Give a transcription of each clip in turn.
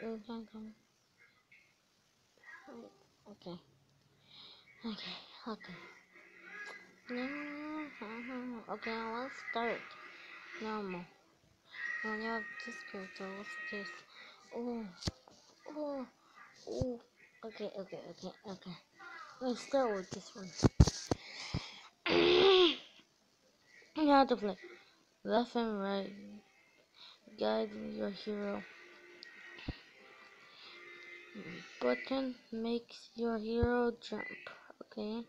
You can come. Okay. Okay. Okay. No. Uh-huh. Okay, let's start. Normal. Now you have this character. What's this? Oh. Oh. Oh. Okay, okay, okay, okay. Let's start with this one. you have to play left and right. Guide your hero. Button makes your hero jump. Okay.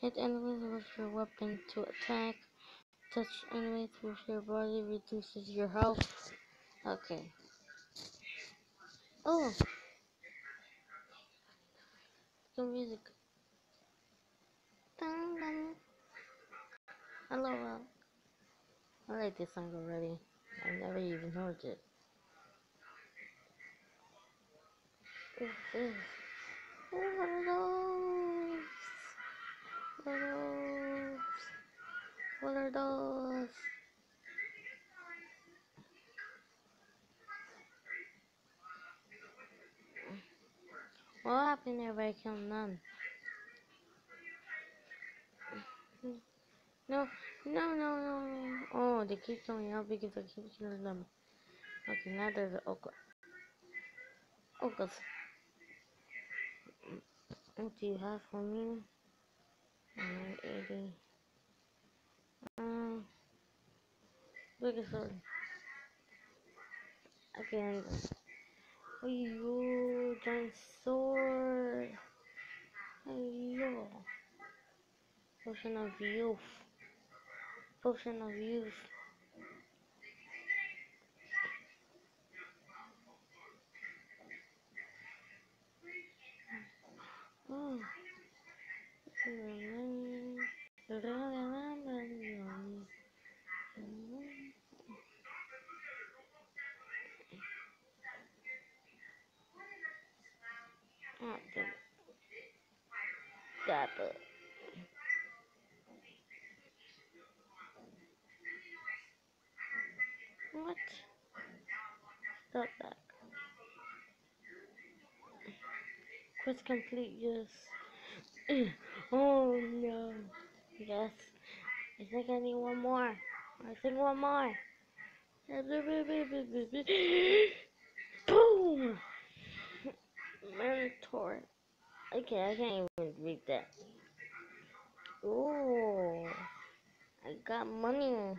Hit enemies with your weapon to attack. Touch enemies with your body reduces your health. Okay. Oh. Good music. Hello. I like this song already. I never even heard it. What happened if I kill none? No, no, no, no, no. Oh, they keep going out because I keep killing them. Okay, now there's an Oka. Okas. What do you have for me? 180. Um, biggest sword. Again. Ayo, giant sword. Ayo. Potion of youth. Potion of youth. What? Stop that. Quest complete, yes. oh no. Yes. I think I need one more. I think one more. Boom! Mentor. Okay, I can't even read that. Ooh. I got money.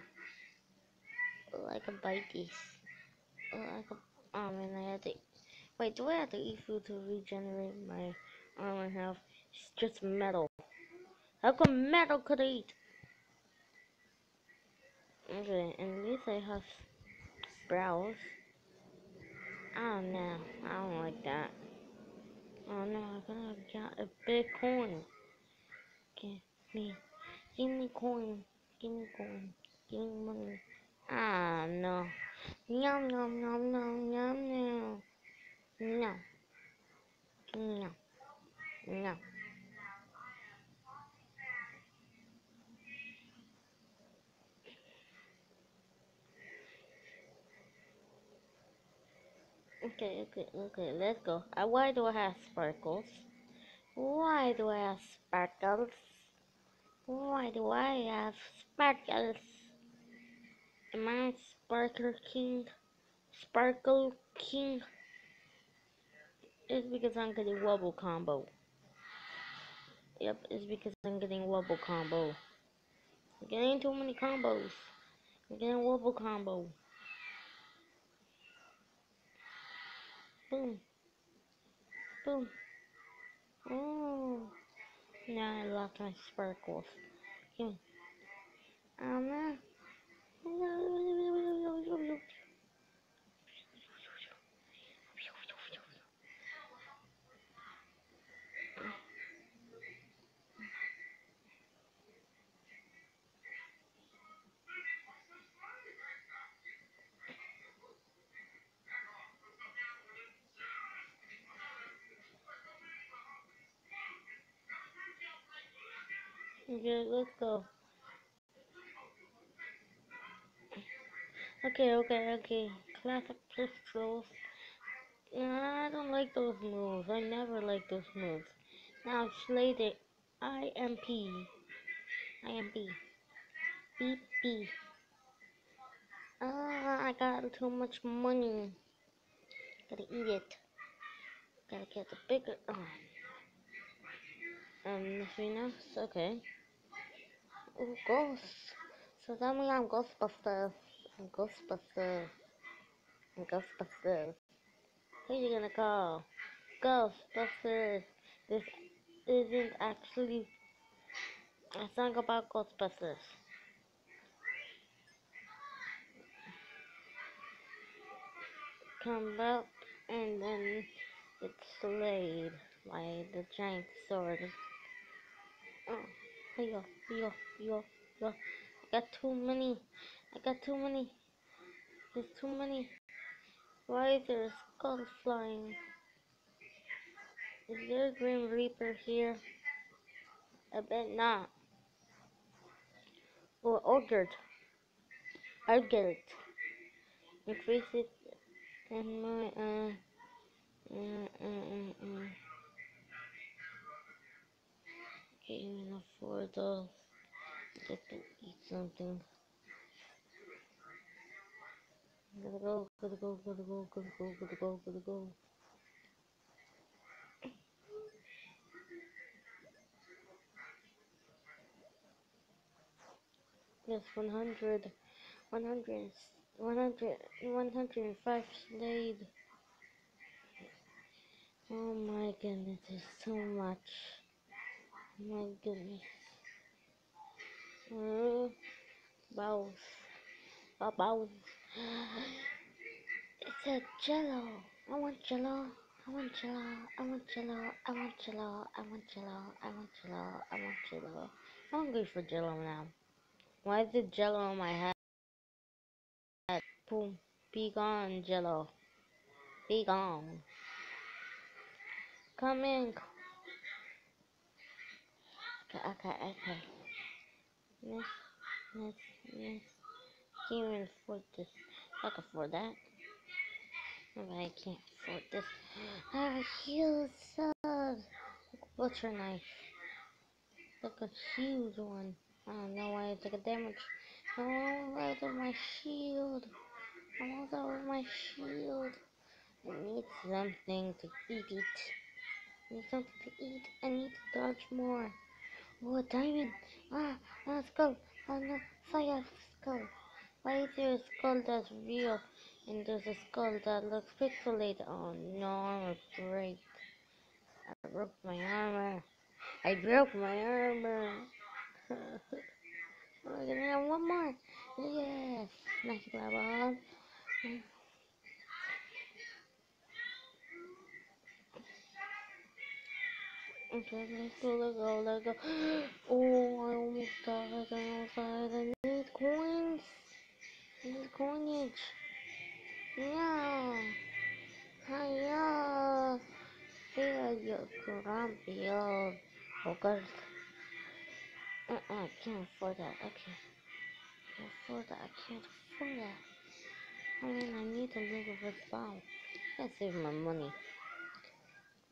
Oh, I can buy this. Oh, I can. Oh man, I have to. Wait, do I have to eat food to regenerate my um, armor health? It's just metal. How come metal could I eat? Okay, and at least I have browse. Oh no, I don't like that. Oh no, I could have got a big coin. Give me, give me coin, give me coin, give me money. Ah no. Yum yum yum yum yum no. No. No. No. Okay, okay, okay, let's go. Uh, why do I have sparkles? Why do I have sparkles? Why do I have sparkles? I Sparkle King? Sparkle King? It's because I'm getting wobble combo. Yep, it's because I'm getting wobble combo. I'm getting too many combos. I'm getting wobble combo. Boom. Boom. Oh. Now I lost my sparkles. Here. Um, uh, Let's go. Okay, okay, okay. Classic pistols. I don't like those moves. I never like those moves. Now slate it. IMP. IMP. Beep beep. Ah, I got too much money. Gotta eat it. Gotta get the bigger. Oh. Um, Phoenix? Okay. Ooh, ghosts. So tell me I'm Ghostbusters. Ghostbusters. Ghostbusters. Who are you gonna call? Ghostbusters. This isn't actually a song about Ghostbusters. Come up and then it's slayed by the giant sword. Oh, yo, yo, yo, yo. Got too many. I got too many. There's too many. Why is there a skull flying? Is there a Grim Reaper here? I bet not. Or get it. Increase it in my, uh, uh, uh, uh, uh. Can't even afford those. Get to eat something. Gotta go, gotta go, gotta go, gotta go, gotta go, gotta go. Yes, 100, 100, 100, 105 Slade. Oh my goodness, there's so much. Oh my goodness. Uh, bows. Uh, bows. It's a jello. I want jello. I want jello. I want jello. I want jello. I want jello. I want jello. I want jello. I'm hungry for jello now. Why is it jello on my head? Boom. Be gone, jello. Be gone. Come in. Okay, okay, okay. Miss, miss, miss. I can't even afford this. I can afford that. But I can't afford this. Ah, huge sword. Butcher knife. Look a huge one. I don't know why I took a damage. I'm almost out of my shield. I'm almost out of my shield. I need something to eat it. I need something to eat. I need to dodge more. Oh, diamond. Ah, a skull. Oh no, fire skull. Why is there a skull that's real and there's a skull that looks pixelated? Oh no, armor break. I broke my armor. I broke my armor. I'm gonna have one more. Yes, magic level. Okay, let's go, let's go, let's go. Oh, I almost died, I almost died. I need coins. I coinage. Yeah. Hiya. Here you grumpy old ogre. Uh-uh, I can't afford that. Okay. I can't afford that. I can't afford that. I mean, I need to look for bow. I gotta save my money.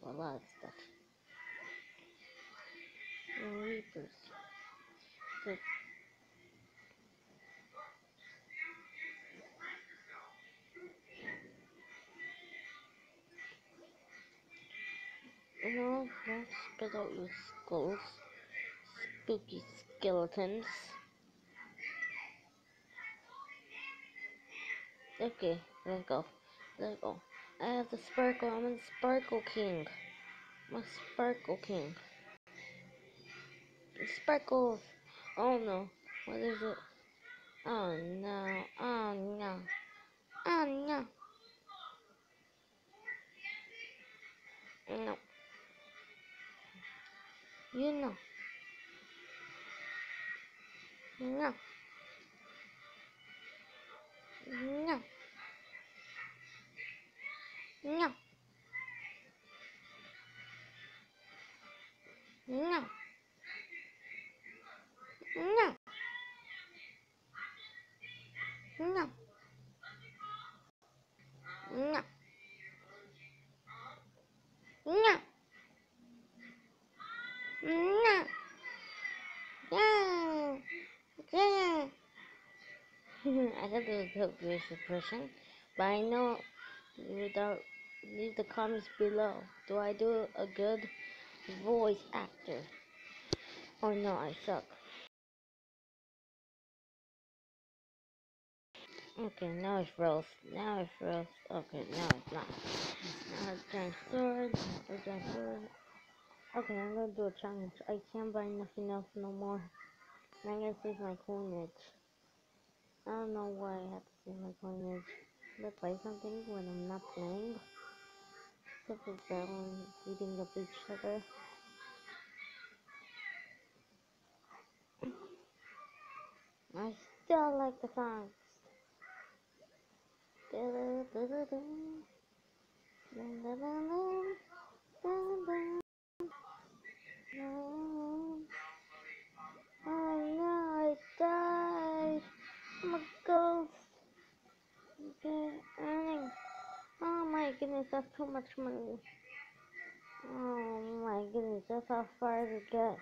For a lot of stuff. Reapers. No, don't spit out your skulls. Spooky skeletons. Okay, let's go. Let's go. I have the sparkle. I'm the sparkle king. A sparkle king. Sparkles. Oh no. What is it? Oh no. Oh no. Oh no. No. Yun na. Yun na. Yun na. Yun na. Yun na. Yun na. Yun na. No. No. do a good voice impression, but I know without leave the comments below. Do I do a good voice actor? Or no, I suck. Okay, now it froze. Now it froze. Okay, now it's not. Now it's transferred. It's transferred. Okay, I'm gonna do a challenge. I can't buy nothing else no more. I'm gonna save my coinage. I don't know why I have to save my coinage. Should I buy something when I'm not playing? Except for that one beating up each other. I still like the songs. Oh no, I died. Okay, earning. Oh my goodness, that's too much money. Oh my goodness, that's how far to get.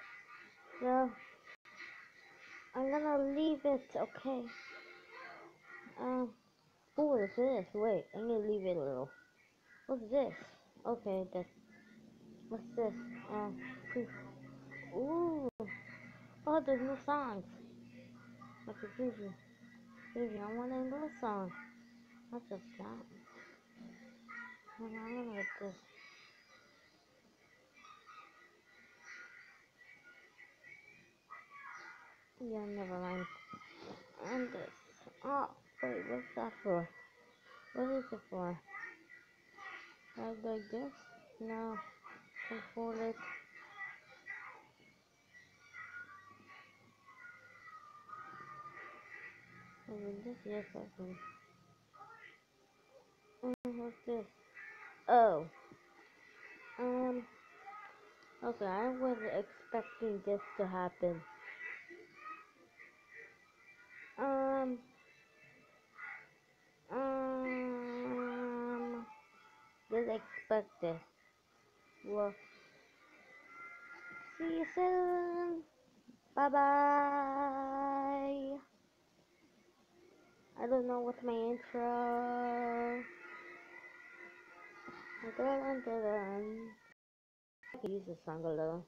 So, I'm gonna leave it, okay? Um, what is this? Wait, I'm gonna leave it a little. What's this? Okay, that's, what's this? Um, ooh. Oh, there's no songs. That's a preview. Preview, I want a new song. What's just that? Hold on, I'm gonna get this. Yeah, never mind. And this. Oh, wait, what's that for? What is it for? Like, like this? No. Control it. This? Open. Mm, what's this? Oh. Um. Okay, I wasn't expecting this to happen. Um. Um. Didn't expect this. Well, see you soon. Bye bye. I don't know what's my intro. Dun, dun, dun, dun. I can use this song a little.